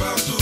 partout.